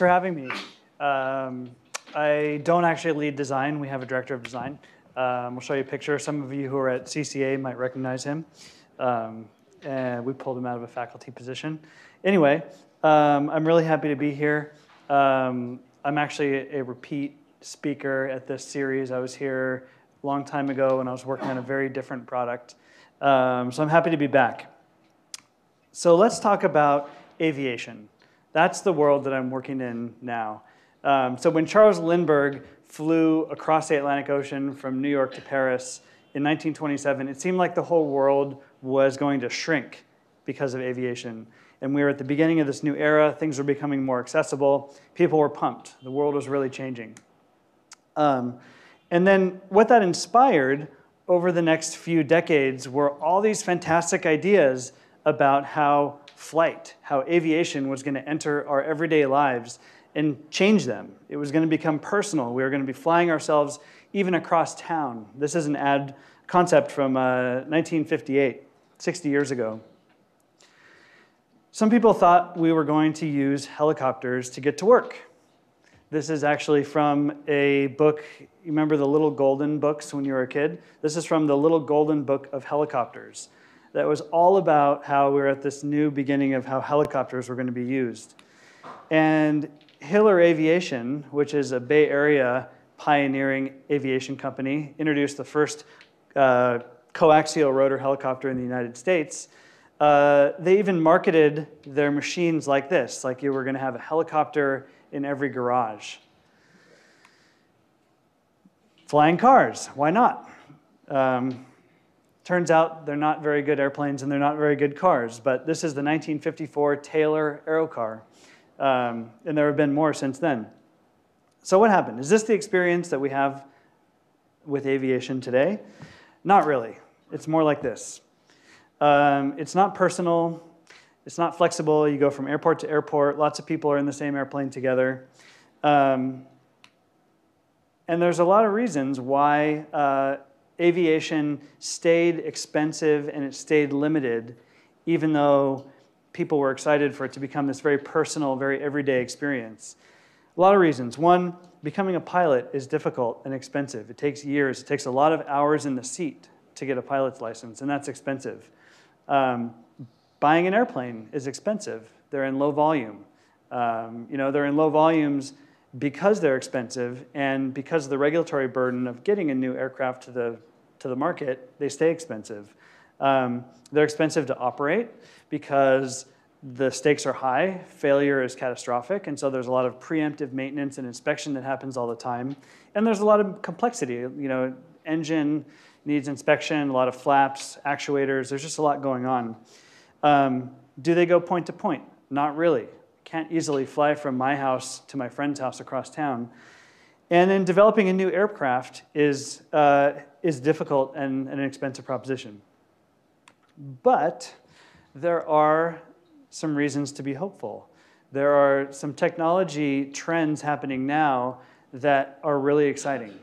Thanks for having me. Um, I don't actually lead design. We have a director of design. Um, we'll show you a picture. Some of you who are at CCA might recognize him. Um, and we pulled him out of a faculty position. Anyway, um, I'm really happy to be here. Um, I'm actually a repeat speaker at this series. I was here a long time ago when I was working on a very different product. Um, so I'm happy to be back. So let's talk about aviation. That's the world that I'm working in now. Um, so when Charles Lindbergh flew across the Atlantic Ocean from New York to Paris in 1927, it seemed like the whole world was going to shrink because of aviation. And we were at the beginning of this new era. Things were becoming more accessible. People were pumped. The world was really changing. Um, and then what that inspired over the next few decades were all these fantastic ideas about how flight, how aviation was going to enter our everyday lives and change them. It was going to become personal. We were going to be flying ourselves even across town. This is an ad concept from uh, 1958, 60 years ago. Some people thought we were going to use helicopters to get to work. This is actually from a book. You remember the Little Golden books when you were a kid? This is from the Little Golden Book of Helicopters. That was all about how we we're at this new beginning of how helicopters were going to be used. And Hiller Aviation, which is a Bay Area pioneering aviation company, introduced the first uh, coaxial rotor helicopter in the United States. Uh, they even marketed their machines like this, like you were going to have a helicopter in every garage. Flying cars, why not? Um, turns out they're not very good airplanes and they're not very good cars, but this is the 1954 Taylor Aerocar, um, and there have been more since then. So, what happened? Is this the experience that we have with aviation today? Not really. It's more like this um, it's not personal, it's not flexible. You go from airport to airport. Lots of people are in the same airplane together. Um, and there's a lot of reasons why uh, aviation stayed expensive and it stayed limited, even though people were excited for it to become this very personal, very everyday experience. A lot of reasons. One, becoming a pilot is difficult and expensive. It takes years, it takes a lot of hours in the seat to get a pilot's license, and that's expensive. Um, buying an airplane is expensive. They're in low volume. Um, you know, they're in low volumes because they're expensive and because of the regulatory burden of getting a new aircraft to the, to the market, they stay expensive. Um, they're expensive to operate because the stakes are high, failure is catastrophic, and so there's a lot of preemptive maintenance and inspection that happens all the time. And there's a lot of complexity. You know, engine needs inspection, a lot of flaps, actuators, there's just a lot going on. Um, do they go point to point? Not really. Can't easily fly from my house to my friend's house across town. And then developing a new aircraft is, uh, is difficult and, and an expensive proposition. But there are some reasons to be hopeful. There are some technology trends happening now that are really exciting.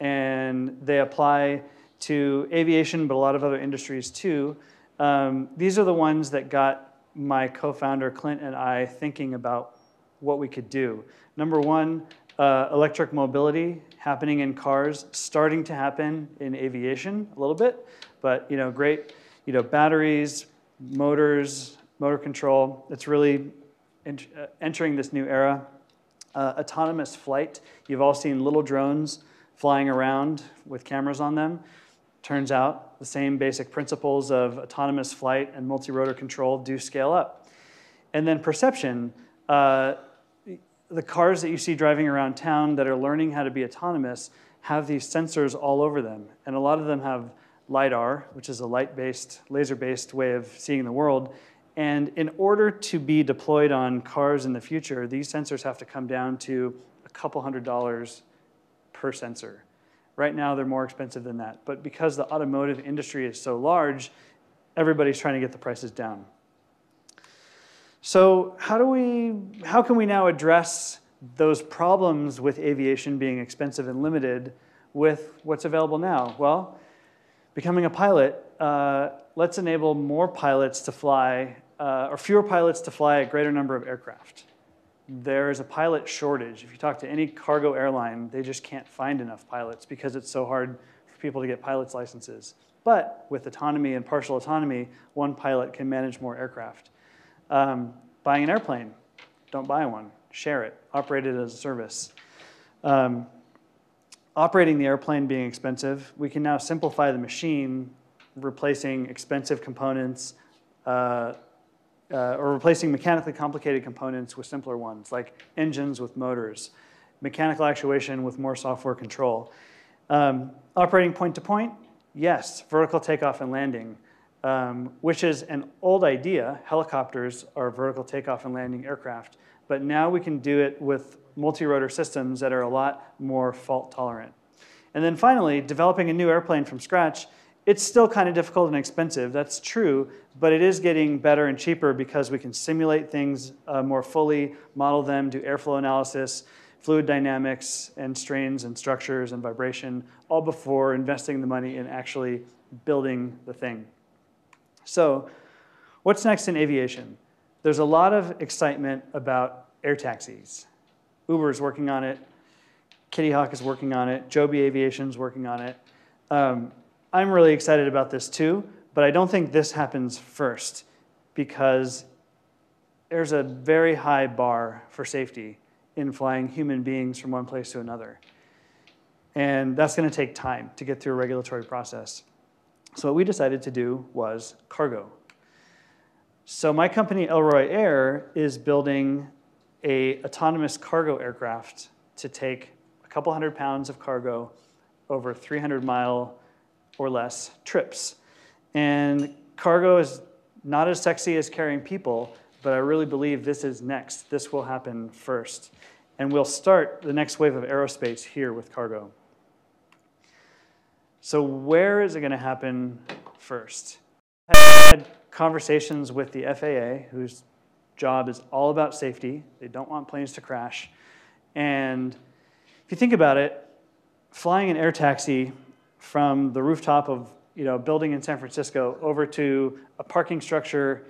And they apply to aviation, but a lot of other industries too. Um, these are the ones that got my co-founder Clint and I thinking about what we could do. Number one, uh, electric mobility happening in cars, starting to happen in aviation a little bit, but you know, great, you know, batteries, motors, motor control. It's really ent uh, entering this new era. Uh, autonomous flight. You've all seen little drones flying around with cameras on them. Turns out the same basic principles of autonomous flight and multi-rotor control do scale up. And then perception, uh, the cars that you see driving around town that are learning how to be autonomous have these sensors all over them. And a lot of them have LiDAR, which is a light-based, laser-based way of seeing the world. And in order to be deployed on cars in the future, these sensors have to come down to a couple hundred dollars per sensor. Right now, they're more expensive than that. But because the automotive industry is so large, everybody's trying to get the prices down. So how, do we, how can we now address those problems with aviation being expensive and limited with what's available now? Well, becoming a pilot, uh, let's enable more pilots to fly, uh, or fewer pilots to fly a greater number of aircraft. there's a pilot shortage. If you talk to any cargo airline, they just can't find enough pilots because it's so hard for people to get pilot's licenses. But with autonomy and partial autonomy, one pilot can manage more aircraft. Um, buying an airplane, don't buy one, share it, operate it as a service. Um, operating the airplane being expensive, we can now simplify the machine, replacing expensive components uh, uh, or replacing mechanically complicated components with simpler ones, like engines with motors, mechanical actuation with more software control. Um, operating point to point, yes, vertical takeoff and landing, um, which is an old idea. Helicopters are vertical takeoff and landing aircraft, but now we can do it with multi-rotor systems that are a lot more fault tolerant. And then finally, developing a new airplane from scratch it's still kind of difficult and expensive, that's true, but it is getting better and cheaper because we can simulate things uh, more fully, model them, do airflow analysis, fluid dynamics, and strains and structures and vibration, all before investing the money in actually building the thing. So, what's next in aviation? There's a lot of excitement about air taxis. Uber is working on it, Kitty Hawk is working on it, Joby Aviation is working on it. Um, I'm really excited about this too, but I don't think this happens first because there's a very high bar for safety in flying human beings from one place to another. And that's going to take time to get through a regulatory process. So what we decided to do was cargo. So my company, Elroy Air, is building a autonomous cargo aircraft to take a couple hundred pounds of cargo over 300 mile or less trips. And cargo is not as sexy as carrying people, but I really believe this is next. This will happen first. And we'll start the next wave of aerospace here with cargo. So, where is it going to happen first? I had conversations with the FAA, whose job is all about safety. They don't want planes to crash. And if you think about it, flying an air taxi from the rooftop of you know, a building in San Francisco over to a parking structure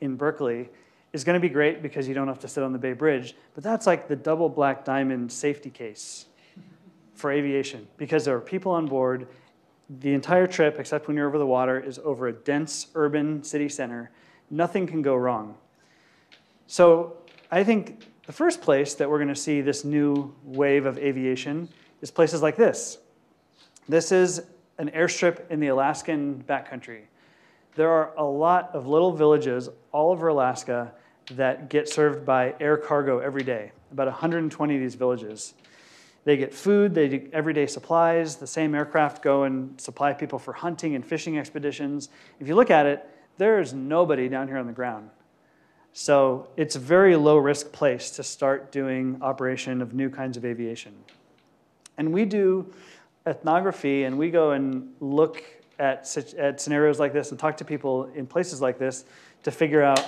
in Berkeley is going to be great because you don't have to sit on the Bay Bridge. But that's like the double black diamond safety case for aviation because there are people on board. The entire trip, except when you're over the water, is over a dense urban city center. Nothing can go wrong. So I think the first place that we're going to see this new wave of aviation is places like this. This is an airstrip in the Alaskan backcountry. There are a lot of little villages all over Alaska that get served by air cargo every day, about 120 of these villages. They get food, they get everyday supplies. The same aircraft go and supply people for hunting and fishing expeditions. If you look at it, there's nobody down here on the ground. So it's a very low risk place to start doing operation of new kinds of aviation. And we do ethnography and we go and look at, at scenarios like this and talk to people in places like this to figure out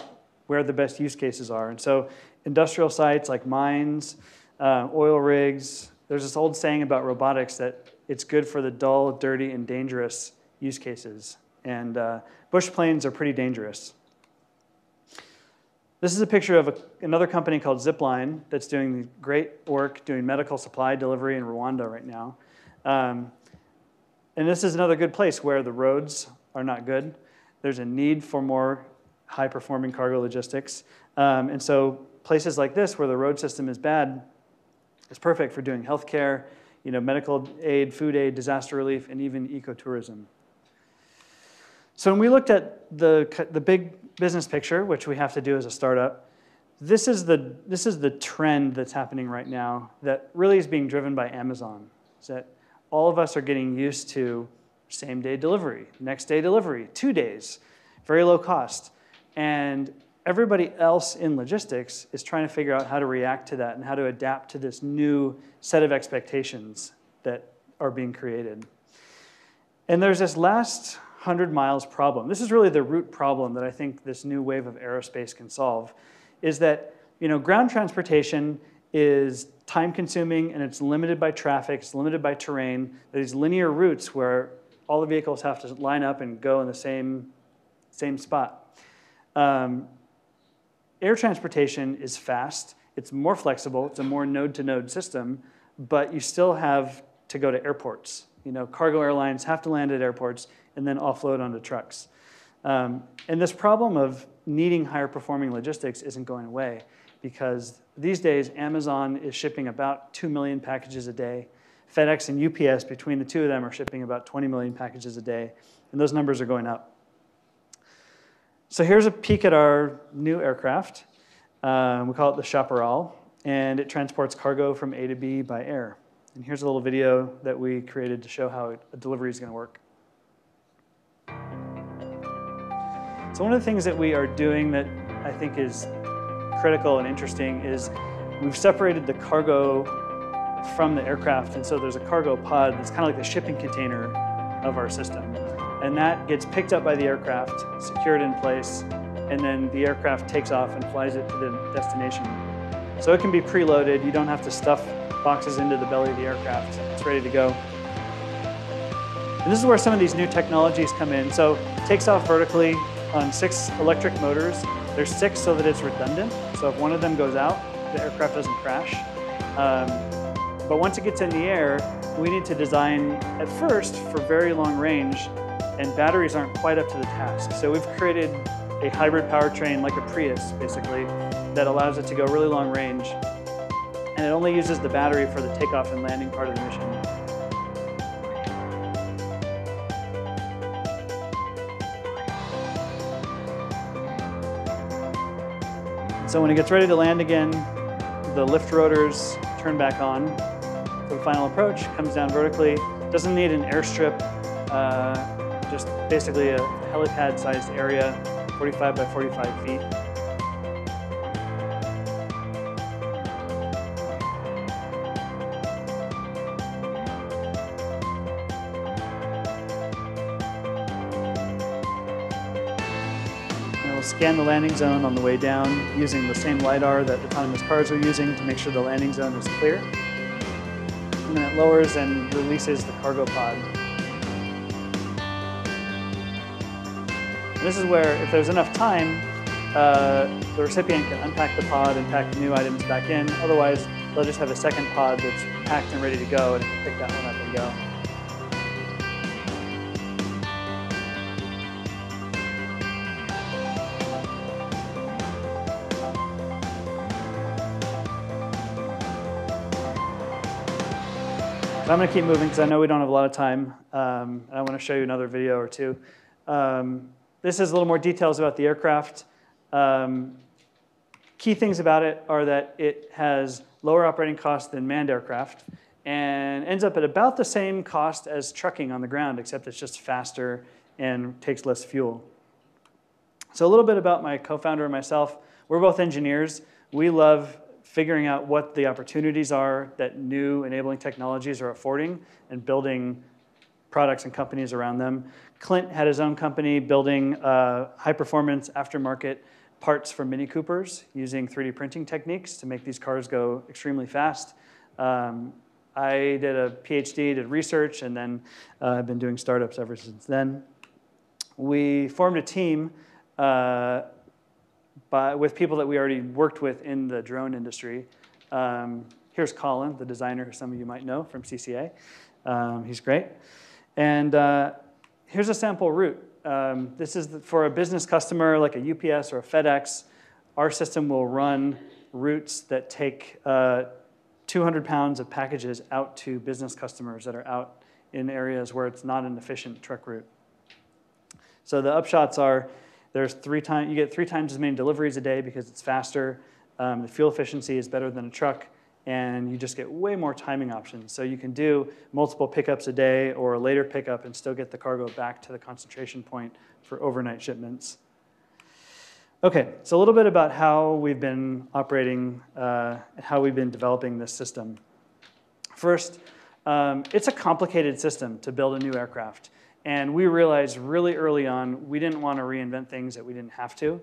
where the best use cases are. And so, industrial sites like mines, uh, oil rigs, there's this old saying about robotics that it's good for the dull, dirty, and dangerous use cases. And uh, bush planes are pretty dangerous. This is a picture of a, another company called Zipline that's doing great work doing medical supply delivery in Rwanda right now. Um, and this is another good place where the roads are not good. There's a need for more high performing cargo logistics. Um, and so places like this where the road system is bad is perfect for doing healthcare, you know, medical aid, food aid, disaster relief, and even ecotourism. So when we looked at the, the big business picture, which we have to do as a startup, this is, the, this is the trend that's happening right now that really is being driven by Amazon. Is that all of us are getting used to same day delivery, next day delivery, two days, very low cost. And everybody else in logistics is trying to figure out how to react to that and how to adapt to this new set of expectations that are being created. And there's this last 100 miles problem. This is really the root problem that I think this new wave of aerospace can solve is that you know, ground transportation is time consuming and it's limited by traffic, it's limited by terrain. These linear routes where all the vehicles have to line up and go in the same, same spot. Um, air transportation is fast It's more flexible, it's a more node to node system, but you still have to go to airports. You know, cargo airlines have to land at airports and then offload onto trucks. Um, and this problem of needing higher performing logistics isn't going away because these days Amazon is shipping about 2 million packages a day. FedEx and UPS, between the two of them, are shipping about 20 million packages a day, and those numbers are going up. So here's a peek at our new aircraft. Um, we call it the Chaparral, and it transports cargo from A to B by air. And here's a little video that we created to show how a delivery is going to work. So one of the things that we are doing that I think is critical and interesting is we've separated the cargo from the aircraft. And so there's a cargo pod that's kind of like the shipping container of our system. And that gets picked up by the aircraft, secured in place, and then the aircraft takes off and flies it to the destination. So it can be preloaded. You don't have to stuff boxes into the belly of the aircraft. It's ready to go. And this is where some of these new technologies come in. So it takes off vertically on six electric motors. There's six so that it's redundant. So if one of them goes out, the aircraft doesn't crash. Um, but once it gets in the air, we need to design at first for very long range and batteries aren't quite up to the task. So we've created a hybrid powertrain like a Prius basically that allows it to go really long range and it only uses the battery for the takeoff and landing part of the mission. So when it gets ready to land again, the lift rotors turn back on for the final approach, comes down vertically, doesn't need an airstrip, uh, just basically a helipad sized area, 45 by 45 feet. Scan the landing zone on the way down using the same LiDAR that autonomous cars are using to make sure the landing zone is clear. And then it lowers and releases the cargo pod. This is where, if there's enough time, uh, the recipient can unpack the pod and pack new items back in. Otherwise, they'll just have a second pod that's packed and ready to go and pick that one up and go. I'm going to keep moving because I know we don't have a lot of time. Um, and I want to show you another video or two. Um, this is a little more details about the aircraft. Um, key things about it are that it has lower operating costs than manned aircraft and ends up at about the same cost as trucking on the ground, except it's just faster and takes less fuel. So a little bit about my co-founder and myself. We're both engineers. We love figuring out what the opportunities are that new enabling technologies are affording and building products and companies around them. Clint had his own company building uh, high performance aftermarket parts for Mini Coopers using 3D printing techniques to make these cars go extremely fast. Um, I did a PhD, did research, and then uh, I've been doing startups ever since then. We formed a team uh, by, with people that we already worked with in the drone industry. Um, here's Colin, the designer who some of you might know from CCA. Um, he's great. And uh, here's a sample route. Um, this is the, for a business customer like a UPS or a FedEx. Our system will run routes that take uh, 200 pounds of packages out to business customers that are out in areas where it's not an efficient truck route. So the upshots are there's three times, you get three times as many deliveries a day because it's faster. Um, the fuel efficiency is better than a truck, and you just get way more timing options. So you can do multiple pickups a day or a later pickup and still get the cargo back to the concentration point for overnight shipments. Okay, so a little bit about how we've been operating, uh, how we've been developing this system. First, um, it's a complicated system to build a new aircraft. And we realized really early on we didn't want to reinvent things that we didn't have to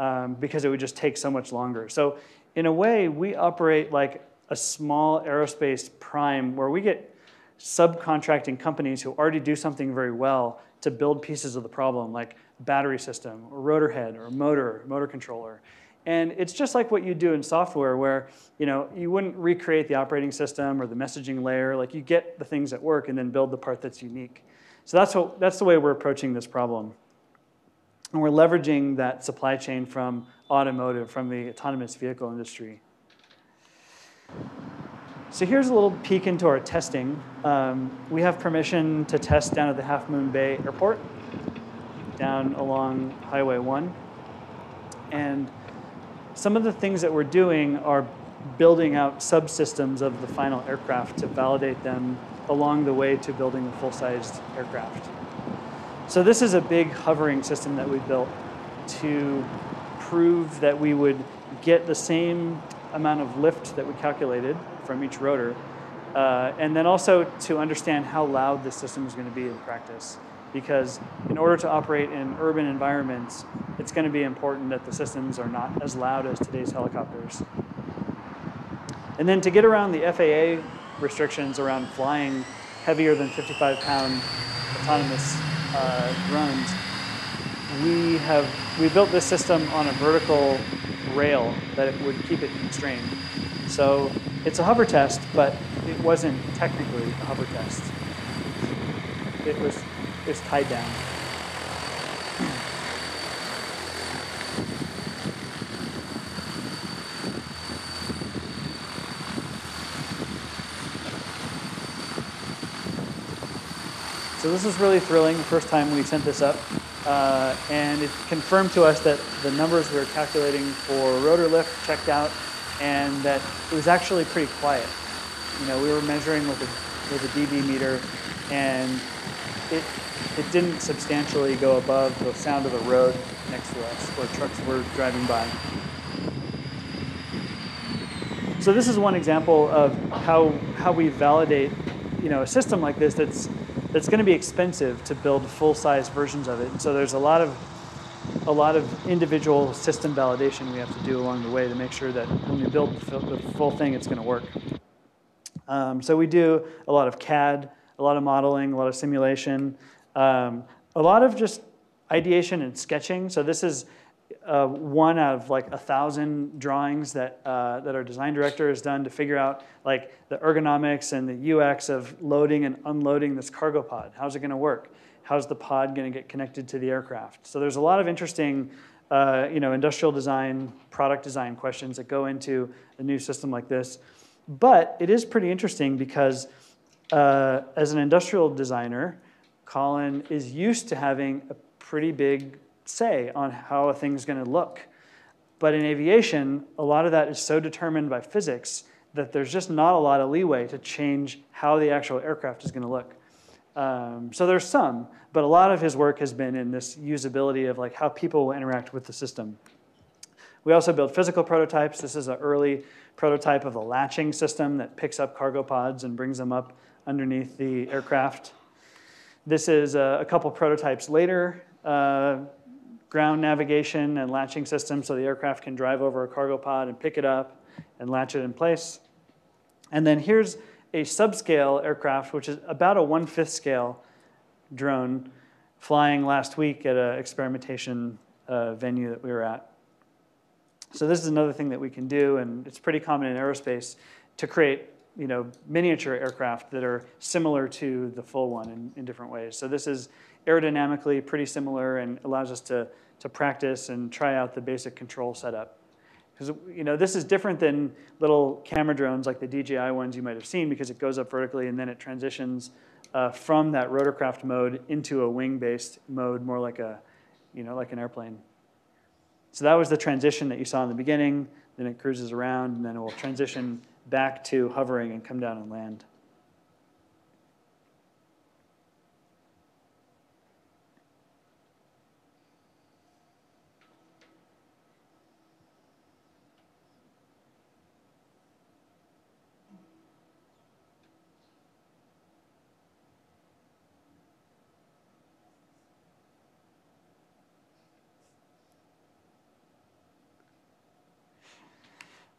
um, because it would just take so much longer. So, in a way, we operate like a small aerospace prime where we get subcontracting companies who already do something very well to build pieces of the problem, like battery system, or rotor head, or motor, motor controller. And it's just like what you do in software where you know you wouldn't recreate the operating system or the messaging layer. Like you get the things that work and then build the part that's unique. So that's, what, that's the way we're approaching this problem. And we're leveraging that supply chain from automotive, from the autonomous vehicle industry. So here's a little peek into our testing. Um, we have permission to test down at the Half Moon Bay Airport, down along Highway 1. And some of the things that we're doing are building out subsystems of the final aircraft to validate them along the way to building the full-sized aircraft. So this is a big hovering system that we built to prove that we would get the same amount of lift that we calculated from each rotor, uh, and then also to understand how loud the system is going to be in practice. Because in order to operate in urban environments, it's going to be important that the systems are not as loud as today's helicopters. And then to get around the FAA restrictions around flying heavier than 55 pound autonomous uh, drones, we have we built this system on a vertical rail that it would keep it constrained. So it's a hover test, but it wasn't technically a hover test. It was it's tied down. So this is really thrilling, the first time we sent this up. Uh, and it confirmed to us that the numbers we were calculating for rotor lift checked out and that it was actually pretty quiet. You know, we were measuring with a, with a dB meter and it, it didn't substantially go above the sound of the road next to us where trucks were driving by. So this is one example of how, how we validate you know, a system like this that's that's going to be expensive to build full-size versions of it. And so there's a lot of a lot of individual system validation we have to do along the way to make sure that when we build the full thing, it's going to work. Um, so we do a lot of CAD, a lot of modeling, a lot of simulation, um, a lot of just ideation and sketching. So this is uh, one out of like a thousand drawings that, uh, that our design director has done to figure out like the ergonomics and the UX of loading and unloading this cargo pod. How's it going to work? How's the pod going to get connected to the aircraft? So there's a lot of interesting uh, you know, industrial design, product design questions that go into a new system like this. But it is pretty interesting because uh, as an industrial designer, Colin is used to having a pretty big say on how a thing's going to look. But in aviation, a lot of that is so determined by physics that there's just not a lot of leeway to change how the actual aircraft is going to look. Um, so there's some, but a lot of his work has been in this usability of like how people will interact with the system. We also build physical prototypes. This is an early prototype of a latching system that picks up cargo pods and brings them up underneath the aircraft. This is a, a couple prototypes later. Uh, ground navigation and latching system so the aircraft can drive over a cargo pod and pick it up and latch it in place. And then here's a subscale aircraft, which is about a one-fifth scale drone flying last week at an experimentation uh, venue that we were at. So this is another thing that we can do, and it's pretty common in aerospace to create you know, miniature aircraft that are similar to the full one in, in different ways. So this is aerodynamically pretty similar and allows us to, to practice and try out the basic control setup. Because you know, this is different than little camera drones like the DJI ones you might have seen because it goes up vertically and then it transitions uh, from that rotorcraft mode into a wing-based mode, more like a, you know, like an airplane. So that was the transition that you saw in the beginning. Then it cruises around, and then it will transition back to hovering and come down and land.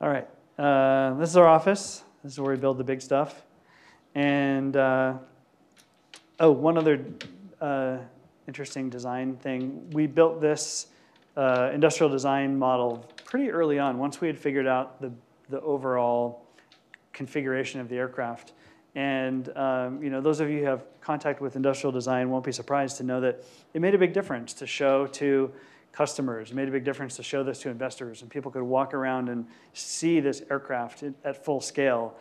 All right. Uh, this is our office. This is where we build the big stuff. And uh, oh, one other uh, interesting design thing. We built this uh, industrial design model pretty early on, once we had figured out the, the overall configuration of the aircraft. And um, you know, those of you who have contact with industrial design won't be surprised to know that it made a big difference to show to customers, it made a big difference to show this to investors, and people could walk around and see this aircraft at full scale.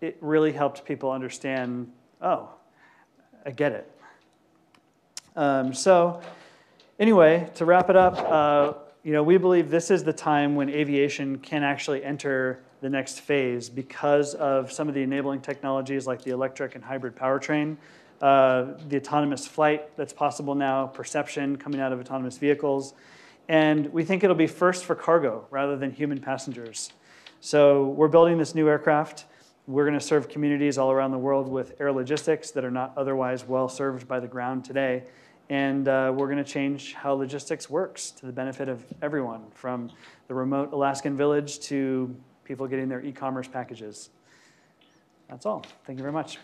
It really helped people understand, oh, I get it. Um, so anyway, to wrap it up, uh, you know, we believe this is the time when aviation can actually enter the next phase because of some of the enabling technologies like the electric and hybrid powertrain, uh, the autonomous flight that's possible now, perception coming out of autonomous vehicles. And we think it'll be first for cargo rather than human passengers. So we're building this new aircraft. We're going to serve communities all around the world with air logistics that are not otherwise well served by the ground today. And uh, we're going to change how logistics works to the benefit of everyone, from the remote Alaskan village to people getting their e commerce packages. That's all. Thank you very much.